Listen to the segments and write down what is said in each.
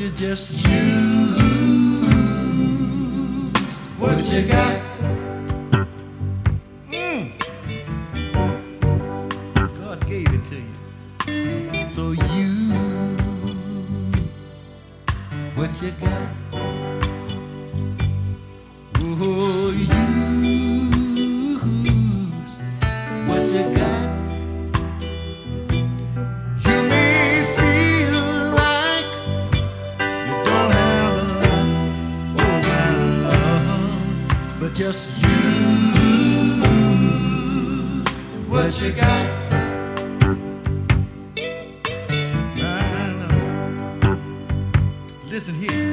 you just use what you got? just you. What you got? Listen here.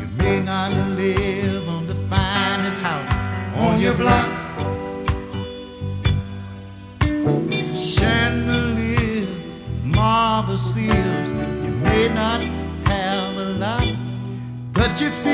You may not live on the finest house on your block. But you feel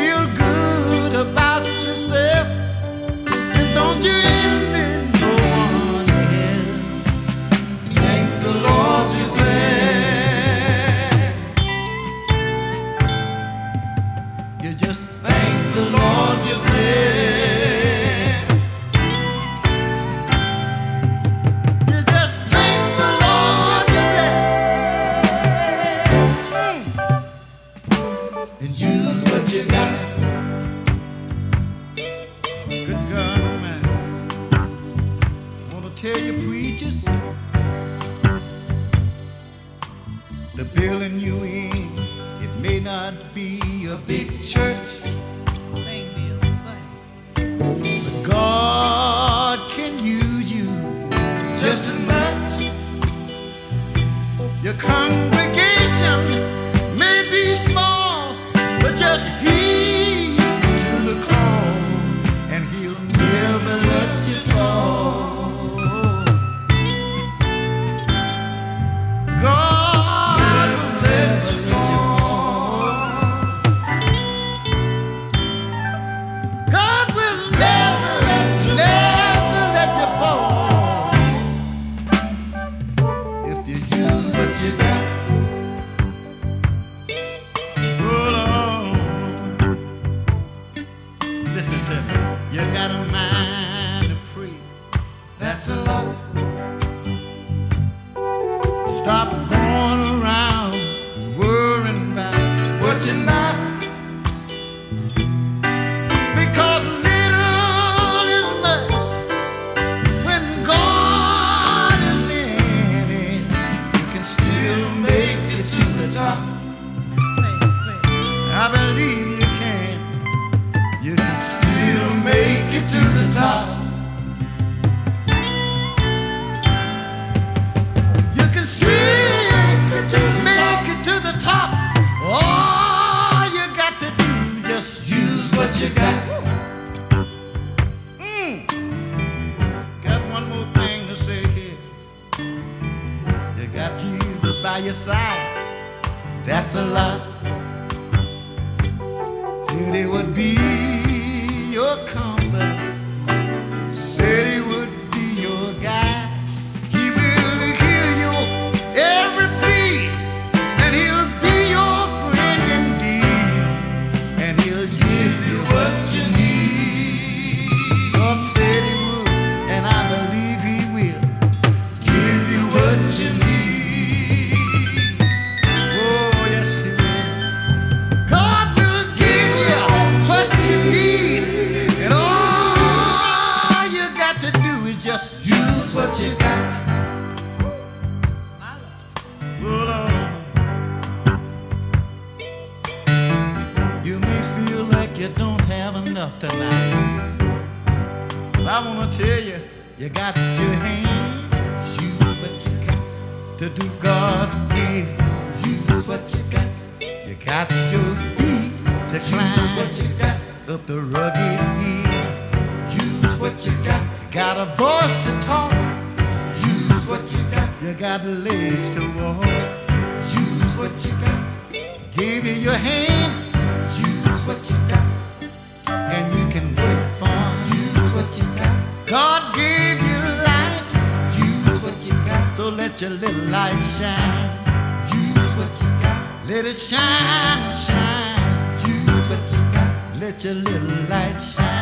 you got a mind to free. That's a lot. Stop going around worrying what you're not. Because little is much when God is in it. You can still make it to the top. I believe. by your side. That's a lot. Soon it would be your calm. just use what you got. Well, uh, you may feel like you don't have enough tonight. But I want to tell you, you got your hands. Use what you got to do God's will. Use what you got. You got your feet to climb up the rugged hill got a voice to talk. Use what you got. You got legs to walk. Use what you got. Give you your hand, Use what you got. and you can work for. Use what you got. God gave you light, Use what you got. so let your little light shine. Use what you got. Let it shine, shine. Use what you got. Let your little light shine.